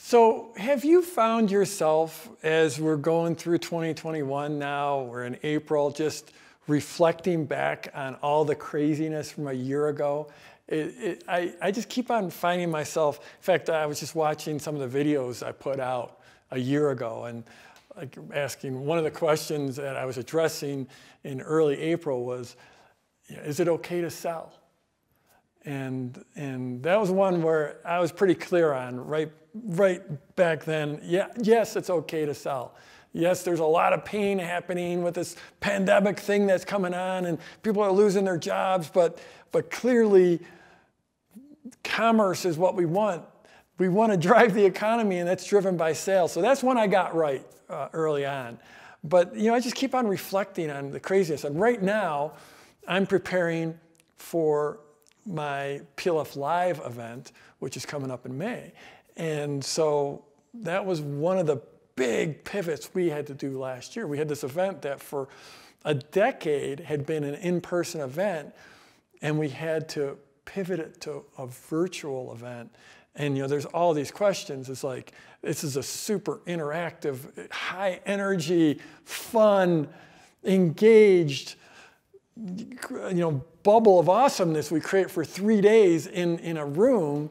So, have you found yourself as we're going through 2021 now, we're in April, just reflecting back on all the craziness from a year ago? It, it, I, I just keep on finding myself. In fact, I was just watching some of the videos I put out a year ago and asking one of the questions that I was addressing in early April was, is it okay to sell? And, and that was one where I was pretty clear on right, right back then. Yeah, yes, it's okay to sell. Yes, there's a lot of pain happening with this pandemic thing that's coming on and people are losing their jobs, but, but clearly commerce is what we want. We want to drive the economy and that's driven by sales. So that's one I got right uh, early on. But you know, I just keep on reflecting on the craziness. And right now, I'm preparing for my PLF Live event, which is coming up in May. And so that was one of the big pivots we had to do last year. We had this event that for a decade had been an in-person event, and we had to pivot it to a virtual event. And you know, there's all these questions. It's like this is a super interactive, high energy, fun, engaged, you know, bubble of awesomeness we create for three days in, in a room,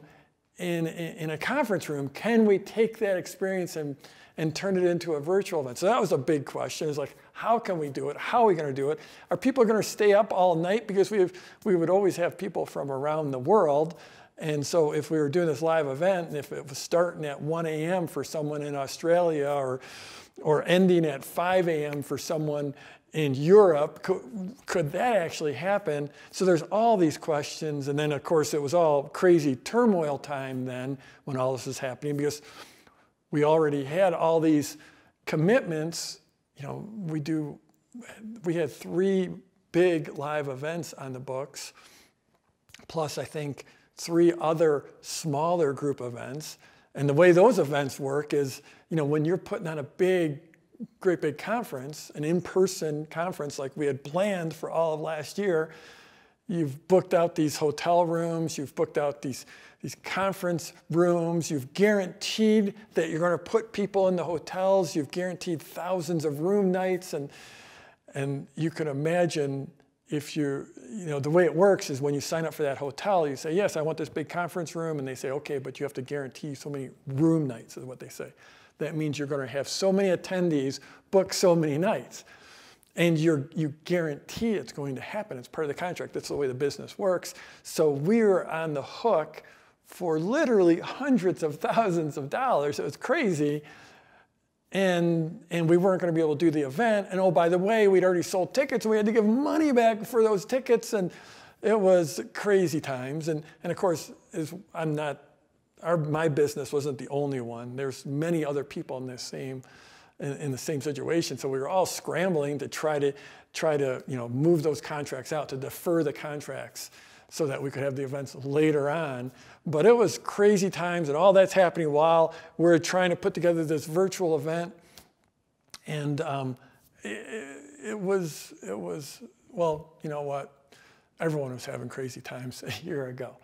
in, in a conference room. Can we take that experience and, and turn it into a virtual event? So that was a big question. Is like, how can we do it? How are we going to do it? Are people going to stay up all night? Because we, have, we would always have people from around the world. And so if we were doing this live event, and if it was starting at 1 a.m. for someone in Australia or, or ending at 5 a.m. for someone in Europe, could, could, that actually happen? So there's all these questions. And then, of course, it was all crazy turmoil time then when all this was happening because we already had all these commitments. You know, we do, we had three big live events on the books, plus I think three other smaller group events. And the way those events work is, you know, when you're putting on a big great big conference, an in-person conference like we had planned for all of last year, you've booked out these hotel rooms, you've booked out these, these conference rooms, you've guaranteed that you're going to put people in the hotels, you've guaranteed thousands of room nights, and, and you can imagine if you're, you know, the way it works is when you sign up for that hotel, you say, yes, I want this big conference room, and they say, okay, but you have to guarantee so many room nights is what they say that means you're going to have so many attendees book so many nights. And you're, you guarantee it's going to happen. It's part of the contract. That's the way the business works. So we're on the hook for literally hundreds of thousands of dollars. It was crazy. And, and we weren't going to be able to do the event. And oh, by the way, we'd already sold tickets. And we had to give money back for those tickets. And it was crazy times. And, and of course, is, I'm not our, my business wasn't the only one. There's many other people in the same in, in, the same situation. So we were all scrambling to try to try to you know move those contracts out to defer the contracts so that we could have the events later on. But it was crazy times, and all that's happening while we're trying to put together this virtual event. And um, it, it was it was well, you know what? Everyone was having crazy times a year ago.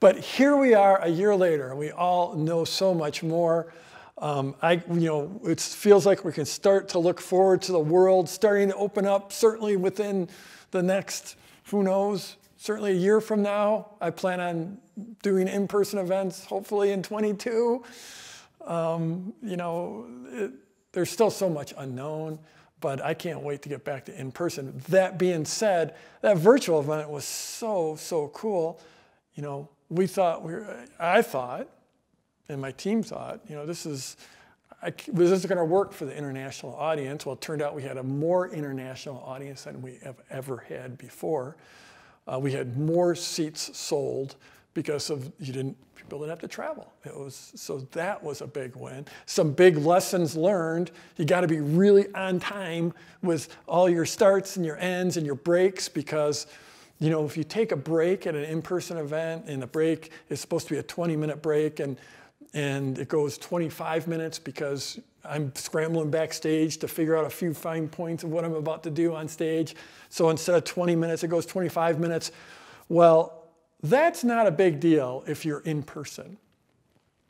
But here we are a year later, and we all know so much more. Um, I, you know, it feels like we can start to look forward to the world starting to open up, certainly within the next, who knows, certainly a year from now. I plan on doing in-person events, hopefully in 22. Um, you know, it, there's still so much unknown, but I can't wait to get back to in-person. That being said, that virtual event was so, so cool. You know, we thought we were, I thought, and my team thought, you know, this is, I, was this going to work for the international audience? Well, it turned out we had a more international audience than we have ever had before. Uh, we had more seats sold because of you didn't people didn't have to travel. It was so that was a big win. Some big lessons learned. You got to be really on time with all your starts and your ends and your breaks because you know, if you take a break at an in-person event and the break is supposed to be a 20 minute break and, and it goes 25 minutes because I'm scrambling backstage to figure out a few fine points of what I'm about to do on stage. So instead of 20 minutes, it goes 25 minutes. Well, that's not a big deal if you're in person.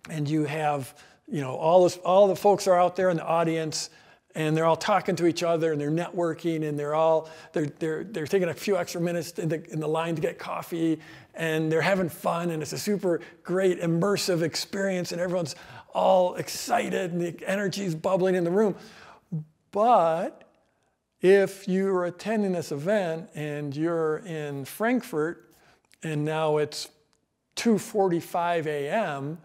and you have, you know, all, this, all the folks are out there in the audience and they're all talking to each other and they're networking and they're all they're, they're, they're taking a few extra minutes in the, in the line to get coffee and they're having fun and it's a super great immersive experience and everyone's all excited and the energy is bubbling in the room. But if you're attending this event and you're in frankfurt and now it's 2.45 a.m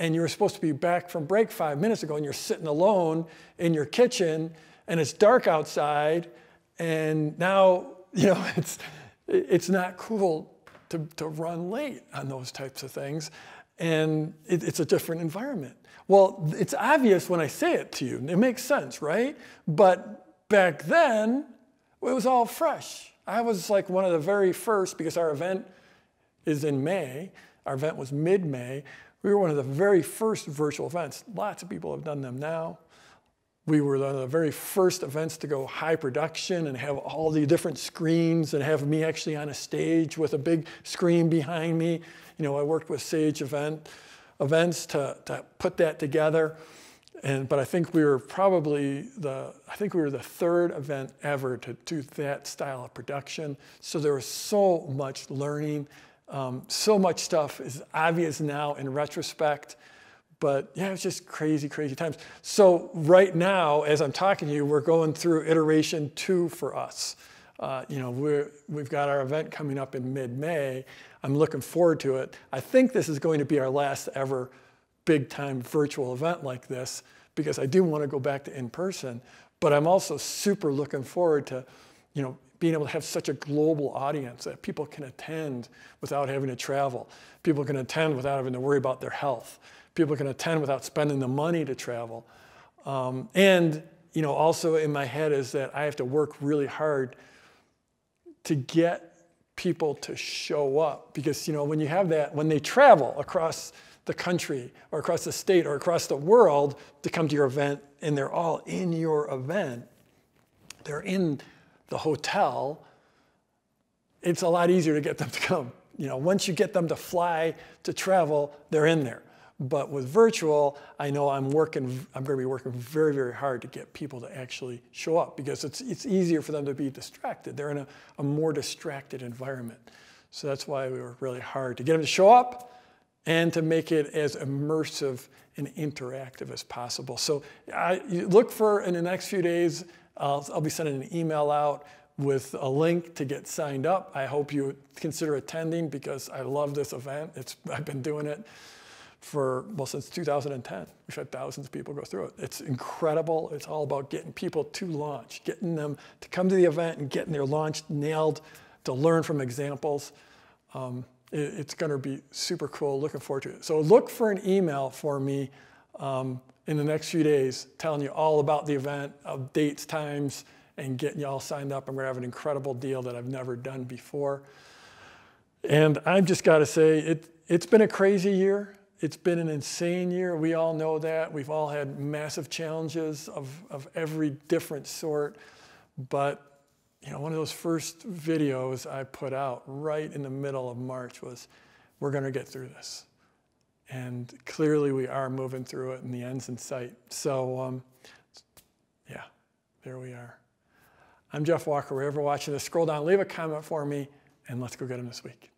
and you were supposed to be back from break five minutes ago and you're sitting alone in your kitchen and it's dark outside and now you know it's it's not cool to, to run late on those types of things and it, it's a different environment. Well it's obvious when i say it to you it makes sense right? But back then it was all fresh. I was like one of the very first because our event is in may our event was mid-may we were one of the very first virtual events. Lots of people have done them now. We were one of the very first events to go high production and have all the different screens and have me actually on a stage with a big screen behind me. You know, I worked with Sage Event events to, to put that together. And, but I think we were probably the, I think we were the third event ever to do that style of production. So there was so much learning um, so much stuff is obvious now in retrospect, but yeah, it's just crazy, crazy times. So right now, as I'm talking to you, we're going through iteration two for us. Uh, you know, we're, we've got our event coming up in mid-May. I'm looking forward to it. I think this is going to be our last ever big time virtual event like this because I do want to go back to in person, but I'm also super looking forward to, you know, being able to have such a global audience that people can attend without having to travel. People can attend without having to worry about their health. People can attend without spending the money to travel. Um, and you know, also in my head is that I have to work really hard to get people to show up because you know when you have that when they travel across the country or across the state or across the world to come to your event and they're all in your event they're in the hotel, it's a lot easier to get them to come. You know, once you get them to fly, to travel, they're in there. But with virtual, I know I'm working, I'm going to be working very, very hard to get people to actually show up because it's, it's easier for them to be distracted. They're in a, a more distracted environment. So that's why we work really hard to get them to show up and to make it as immersive and interactive as possible. So I, look for in the next few days, I'll, I'll be sending an email out with a link to get signed up. I hope you consider attending because I love this event. It's, I've been doing it for, well, since 2010. We've had thousands of people go through it. It's incredible. It's all about getting people to launch, getting them to come to the event and getting their launch nailed, to learn from examples. Um, it, it's going to be super cool. Looking forward to it. So look for an email for me um, in the next few days telling you all about the event, of dates, times, and getting you all signed up. I'm going to have an incredible deal that I've never done before. And I've just got to say, it, it's been a crazy year. It's been an insane year. We all know that. We've all had massive challenges of, of every different sort. But you know, one of those first videos I put out right in the middle of March was, we're going to get through this. And clearly we are moving through it and the end's in sight. So um, yeah, there we are. I'm Jeff Walker. Wherever you're watching this, scroll down, leave a comment for me, and let's go get them this week.